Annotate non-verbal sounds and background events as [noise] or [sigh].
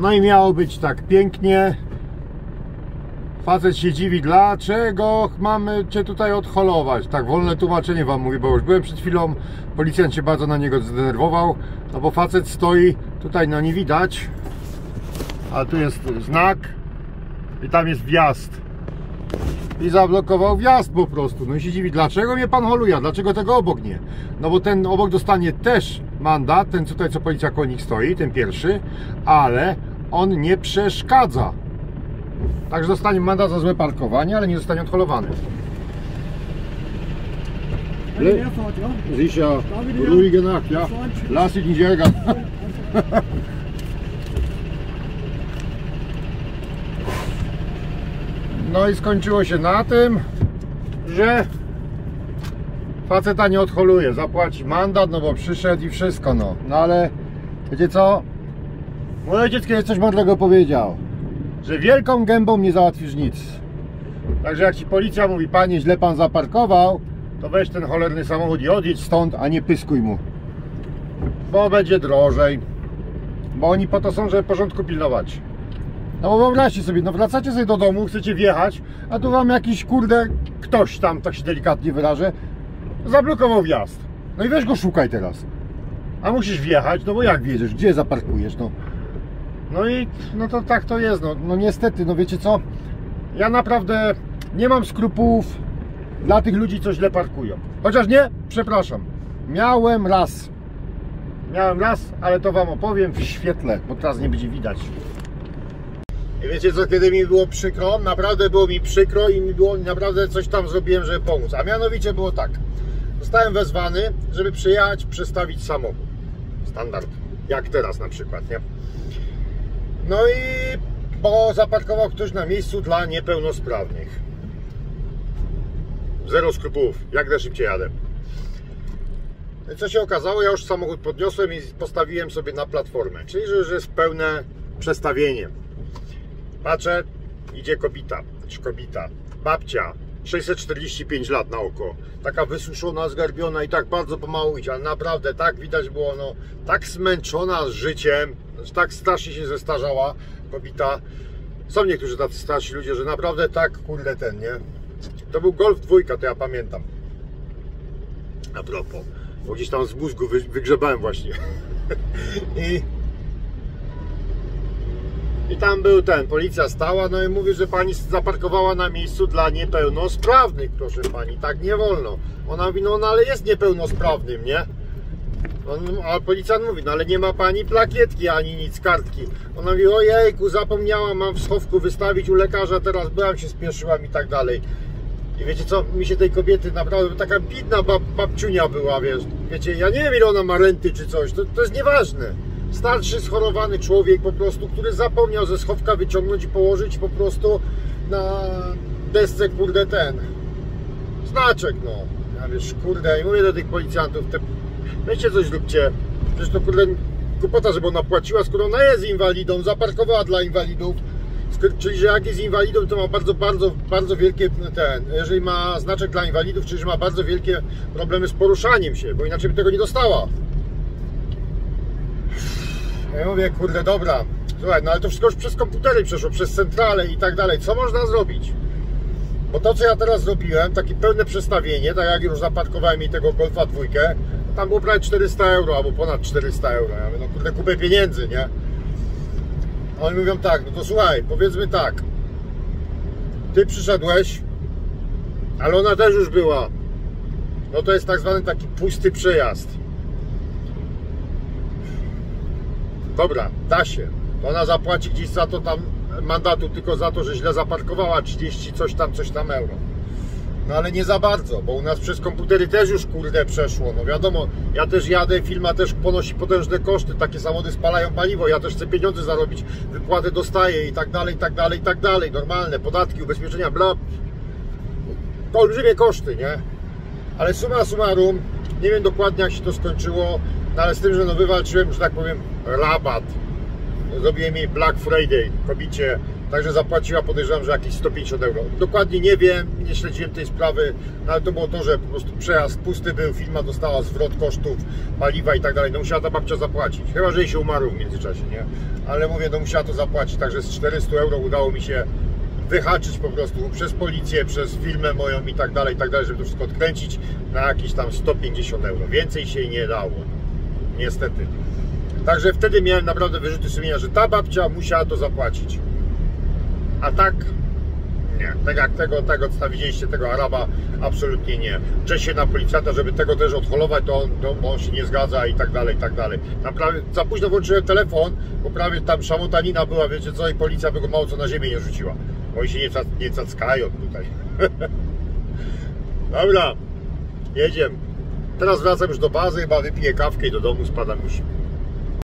No i miało być tak pięknie. Facet się dziwi, dlaczego mamy Cię tutaj odholować. Tak, wolne tłumaczenie Wam mówię, bo już byłem przed chwilą. Policjant się bardzo na niego zdenerwował. No bo facet stoi, tutaj no nie widać. A tu jest znak i tam jest wjazd. I zablokował wjazd po prostu. No i się dziwi, dlaczego mnie pan holuje, dlaczego tego obok nie? No bo ten obok dostanie też mandat, ten tutaj co policja konik stoi, ten pierwszy, ale on nie przeszkadza. Także dostanie mandat za złe parkowanie, ale nie zostanie odholowany. Sicher, ruhige Nacht, ja. Lass dich nicht ärgern. No i skończyło się na tym, że faceta nie odholuje, zapłaci mandat, no bo przyszedł i wszystko, no. No ale wiecie co? Mój ojciec kiedyś coś mądrego powiedział, że wielką gębą nie załatwisz nic. Także jak ci policja mówi, panie, źle pan zaparkował, to weź ten cholerny samochód i odjedź stąd, a nie pyskuj mu. Bo będzie drożej. Bo oni po to są, żeby porządku pilnować. No bo wyobraźcie sobie, no wracacie sobie do domu, chcecie wjechać, a tu wam jakiś kurde ktoś tam, tak się delikatnie wyrażę, zablokował wjazd. No i weź go szukaj teraz. A musisz wjechać, no bo jak wjedziesz, gdzie zaparkujesz, no. No i no to tak to jest, no, no niestety, no wiecie co, ja naprawdę nie mam skrupułów dla tych ludzi, co źle parkują. Chociaż nie, przepraszam, miałem raz. Miałem raz, ale to wam opowiem w świetle, bo teraz nie będzie widać. I wiecie co, kiedy mi było przykro, naprawdę było mi przykro i mi było naprawdę coś tam zrobiłem, żeby pomóc. A mianowicie było tak. Zostałem wezwany, żeby przyjechać, przestawić samochód. Standard. Jak teraz na przykład, nie? No i bo zaparkował ktoś na miejscu dla niepełnosprawnych. Zero skrupułów, jak najszybciej jadę. No i co się okazało, ja już samochód podniosłem i postawiłem sobie na platformę, czyli że już jest pełne przestawienie. Patrzę, idzie kobita, czy kobita, babcia, 645 lat na oko, taka wysuszona, zgarbiona i tak bardzo pomału idzie, ale naprawdę tak widać było, no, tak zmęczona życiem, że tak strasznie się zestarzała kobita. Są niektórzy tacy starsi ludzie, że naprawdę tak, kurde ten, nie? To był Golf dwójka, to ja pamiętam. A propos, bo gdzieś tam z mózgu wy, wygrzebałem właśnie. [laughs] I i tam był ten, policja stała, no i mówi, że pani zaparkowała na miejscu dla niepełnosprawnych, proszę pani, tak nie wolno. Ona mówi, no, no ale jest niepełnosprawnym, nie? On, a policjant mówi, no ale nie ma pani plakietki ani nic, kartki. Ona mówi, ojejku, zapomniałam, mam w schowku wystawić u lekarza, teraz byłam, się spieszyłam i tak dalej. I wiecie co, mi się tej kobiety naprawdę, taka bidna bab, babciunia była, wiesz, wiecie, ja nie wiem ile ona ma renty czy coś, to, to jest nieważne starszy, schorowany człowiek po prostu, który zapomniał ze schowka wyciągnąć i położyć po prostu na desce, kurde, ten znaczek, no. Ja wiesz, kurde, i mówię do tych policjantów, te, coś zróbcie, przecież to kurde głupota, żeby ona płaciła, skoro ona jest inwalidą, zaparkowała dla inwalidów, czyli że jak jest inwalidą, to ma bardzo, bardzo, bardzo wielkie ten, jeżeli ma znaczek dla inwalidów, czyli że ma bardzo wielkie problemy z poruszaniem się, bo inaczej by tego nie dostała. Ja mówię, kurde, dobra, słuchaj, no ale to wszystko już przez komputery przeszło, przez centralę i tak dalej. Co można zrobić? Bo to, co ja teraz zrobiłem, takie pełne przestawienie, tak jak już zaparkowałem mi tego Golfa dwójkę, tam było prawie 400 euro, albo ponad 400 euro. Ja mówię, no kurde, kupę pieniędzy, nie? A oni mówią tak, no to słuchaj, powiedzmy tak, ty przyszedłeś, ale ona też już była. No to jest tak zwany taki pusty przejazd. Dobra, da się. To ona zapłaci gdzieś za to tam mandatu tylko za to, że źle zaparkowała 30 coś tam, coś tam euro. No ale nie za bardzo, bo u nas przez komputery też już kurde przeszło. No wiadomo, ja też jadę, firma też ponosi potężne koszty, takie samochody spalają paliwo, ja też chcę pieniądze zarobić, wypłaty dostaję i tak dalej, i tak dalej, i tak dalej. Normalne, podatki, ubezpieczenia, bla. To olbrzymie koszty, nie? Ale suma summarum, nie wiem dokładnie jak się to skończyło, no ale z tym, że no wywalczyłem, że tak powiem, rabat. Zrobiłem jej Black Friday, kobicie Także zapłaciła, podejrzewam, że jakieś 150 euro. Dokładnie nie wiem, nie śledziłem tej sprawy, no ale to było to, że po prostu przejazd pusty był, firma dostała zwrot kosztów paliwa i tak dalej. No musiała ta babcia zapłacić. Chyba, że jej się umarł w międzyczasie, nie? Ale mówię, no musiała to zapłacić. Także z 400 euro udało mi się wyhaczyć po prostu przez policję, przez firmę moją i tak dalej, i tak dalej, żeby to wszystko odkręcić na jakieś tam 150 euro. Więcej się nie dało. Niestety. Także wtedy miałem naprawdę wyrzuty sumienia, że ta babcia musiała to zapłacić. A tak nie. Tak jak tego, tego co tam widzieliście, tego Araba, absolutnie nie. Cześć na policjanta, żeby tego też odholować, to on, to on się nie zgadza i tak dalej, i tak dalej. Tam prawie, za późno włączyłem telefon, bo prawie tam szamotanina była, wiecie co, i policja by go mało co na ziemię nie rzuciła. Bo oni się nie, nie cackają tutaj. [laughs] Dobra, jedziemy. Teraz wracam już do bazy, chyba wypiję kawkę i do domu spadam już